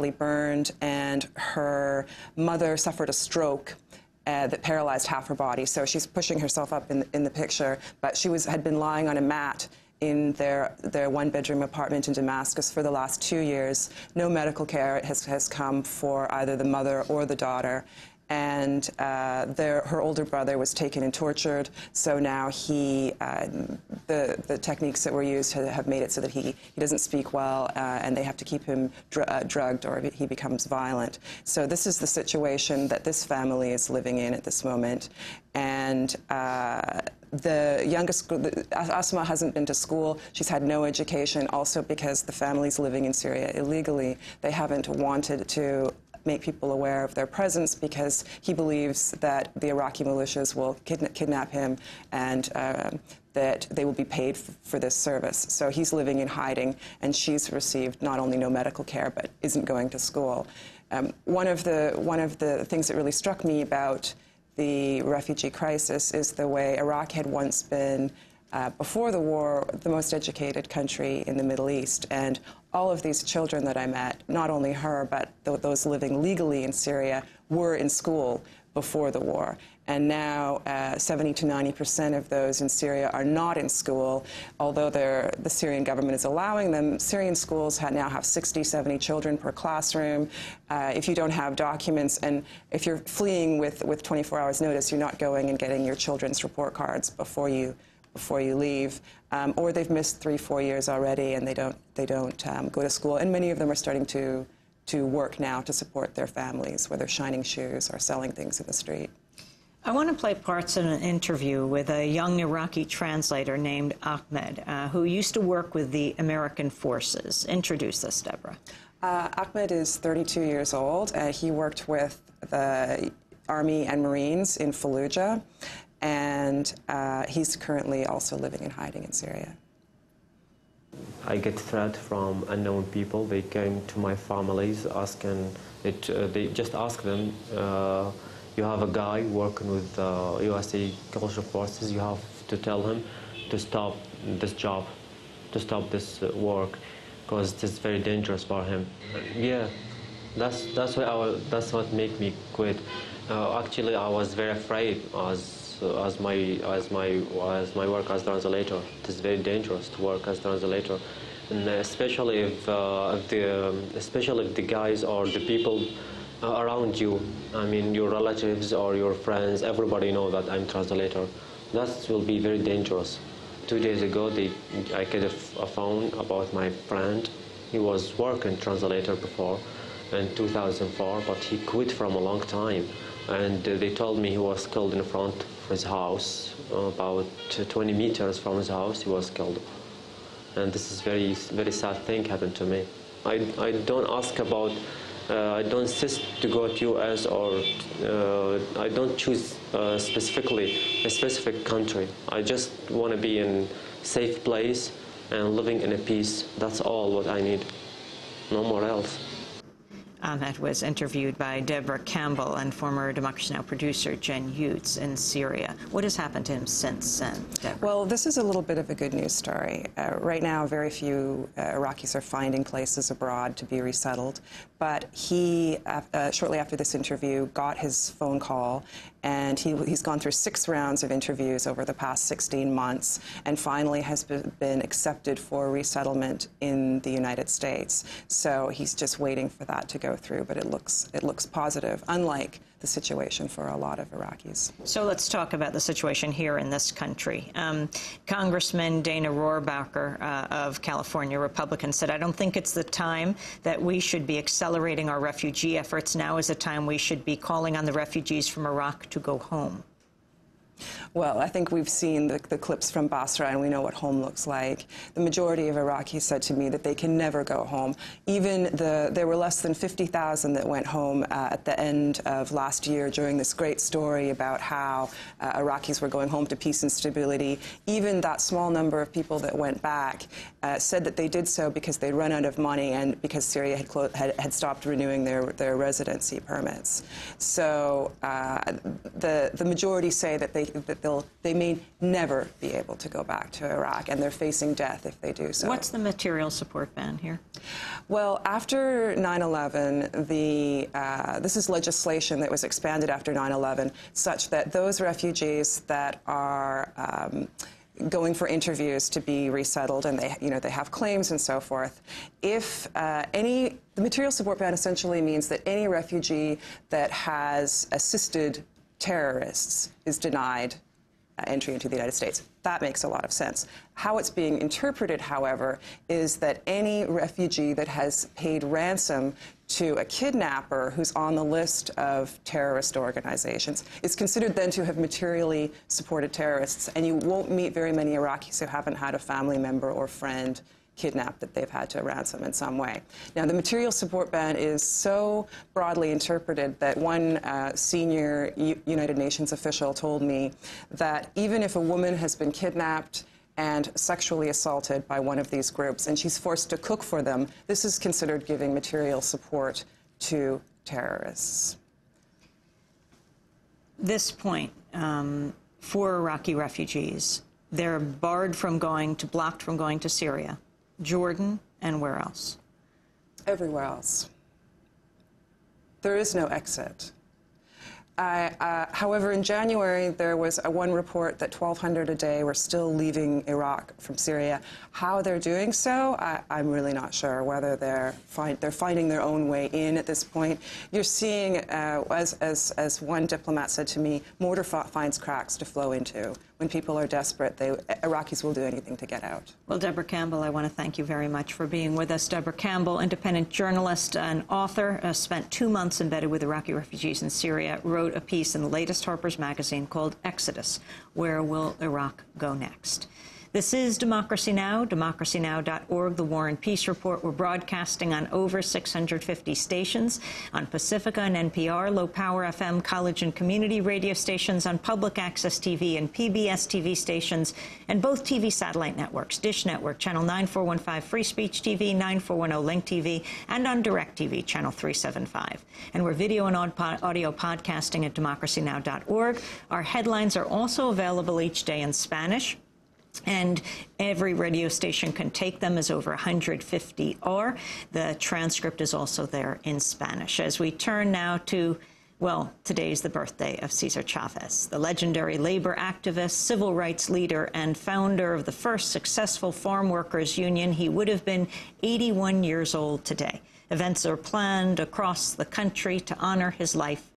badly burned, and her mother suffered a stroke. Uh, that paralyzed half her body. So she's pushing herself up in, in the picture, but she was had been lying on a mat in their, their one-bedroom apartment in Damascus for the last two years. No medical care has, has come for either the mother or the daughter and uh, their, her older brother was taken and tortured. So now he, uh, the, the techniques that were used have, made it so that he, he doesn't speak well, uh, and they have to keep him dr uh, drugged or he becomes violent. So this is the situation that this family is living in at this moment. And uh, the youngest, Asma hasn't been to school. She's had no education, also because the family's living in Syria illegally. They haven't wanted to make people aware of their presence because he believes that the Iraqi militias will kidna kidnap him and uh, that they will be paid for this service. So he's living in hiding, and she's received not only no medical care but isn't going to school. Um, one of the one of the things that really struck me about the refugee crisis is the way Iraq had once been uh, before the war, the most educated country in the Middle East. And all of these children that I met, not only her, but th those living legally in Syria, were in school before the war. And now uh, 70 to 90 percent of those in Syria are not in school, although the Syrian government is allowing them. Syrian schools ha now have 60, 70 children per classroom. Uh, if you don't have documents, and if you're fleeing with, with 24 hours notice, you're not going and getting your children's report cards before you before you leave, um, or they've missed three, four years already, and they don't they don't um, go to school. And many of them are starting to to work now to support their families, whether shining shoes or selling things in the street. I want to play parts in an interview with a young Iraqi translator named Ahmed, uh, who used to work with the American forces. Introduce us, Deborah. Uh, Ahmed is 32 years old. Uh, he worked with the Army and Marines in Fallujah and uh, he's currently also living in hiding in Syria. I get threat from unknown people. They came to my families asking, it, uh, they just ask them, uh, you have a guy working with the USA Cultural Forces, you have to tell him to stop this job, to stop this uh, work, because it is very dangerous for him. Yeah, that's, that's, what, I, that's what made me quit. Uh, actually, I was very afraid as my as my as my work as translator. It is very dangerous to work as translator, and especially if, uh, the especially if the guys or the people uh, around you, I mean your relatives or your friends, everybody know that I'm translator. That will be very dangerous. Two days ago, they, I get a, a phone about my friend. He was working translator before in 2004, but he quit from a long time. And uh, they told me he was killed in front his house, about 20 meters from his house, he was killed. And this is very, very sad thing happened to me. I, I don't ask about, uh, I don't insist to go to US or uh, I don't choose uh, specifically a specific country. I just want to be in safe place and living in a peace. That's all what I need. No more else. Ahmed was interviewed by Deborah Campbell and former Democracy Now! producer Jen Hughes in Syria. What has happened to him since then, Deborah? Well, this is a little bit of a good news story. Uh, right now, very few uh, Iraqis are finding places abroad to be resettled, but he, uh, shortly after this interview, got his phone call and he, he's gone through six rounds of interviews over the past 16 months and finally has been accepted for resettlement in the United States. So he's just waiting for that to go through, but it looks, it looks positive, unlike the situation for a lot of Iraqis. So let's talk about the situation here in this country. Um, Congressman Dana Rohrabacher uh, of California, Republican, said, I don't think it's the time that we should be accelerating our refugee efforts. Now is the time we should be calling on the refugees from Iraq to go home. Well, I think we've seen the, the, clips from Basra and we know what home looks like. The majority of Iraqis said to me that they can never go home. Even the, there were less than 50,000 that went home uh, at the end of last year during this great story about how uh, Iraqis were going home to peace and stability. Even that small number of people that went back uh, said that they did so because they'd run out of money and because Syria had, had, had stopped renewing their, their residency permits. So uh, the, the majority say that they that they'll they may never be able to go back to Iraq, and they're facing death if they do so. What's the material support ban here? Well, after 9/11, the uh, this is legislation that was expanded after 9/11, such that those refugees that are um, going for interviews to be resettled and they you know they have claims and so forth if uh, any the material support ban essentially means that any refugee that has assisted terrorists is denied uh, entry into the United States. That makes a lot of sense. How it's being interpreted, however, is that any refugee that has paid ransom to a kidnapper who's on the list of terrorist organizations is considered then to have materially supported terrorists. And you won't meet very many Iraqis who haven't had a family member or friend kidnapped that they've had to ransom in some way. Now, the material support ban is so broadly interpreted that one uh, senior U United Nations official told me that even if a woman has been kidnapped and sexually assaulted by one of these groups and she's forced to cook for them, this is considered giving material support to terrorists. This point, um, for Iraqi refugees, they're barred from going to, blocked from going to Syria. Jordan, and where else? Everywhere else. There is no exit. Uh, however, in January, there was a one report that 1,200 a day were still leaving Iraq from Syria. How they're doing so, I, am really not sure. Whether they're find, they're finding their own way in at this point. You're seeing, uh, as, as, as one diplomat said to me, mortar finds cracks to flow into. When people are desperate, they, Iraqis will do anything to get out. Well, Deborah Campbell, I want to thank you very much for being with us. Deborah Campbell, independent journalist and author, uh, spent two months embedded with Iraqi refugees in Syria, wrote a piece in the latest Harper's Magazine called Exodus Where Will Iraq Go Next? This is Democracy Now!, democracynow.org, The War and Peace Report. We're broadcasting on over 650 stations, on Pacifica and NPR, Low Power FM, college and community radio stations, on public access TV and PBS TV stations, and both TV satellite networks, Dish Network, Channel 9415, Free Speech TV, 9410 Link TV, and on DirecTV, Channel 375. And we're video and audio podcasting at democracynow.org. Our headlines are also available each day in Spanish and every radio station can take them as over 150 are. The transcript is also there in Spanish. As we turn now to well, today is the birthday of Cesar Chavez, the legendary labor activist, civil rights leader, and founder of the first successful farm workers union. He would have been 81 years old today. Events are planned across the country to honor his life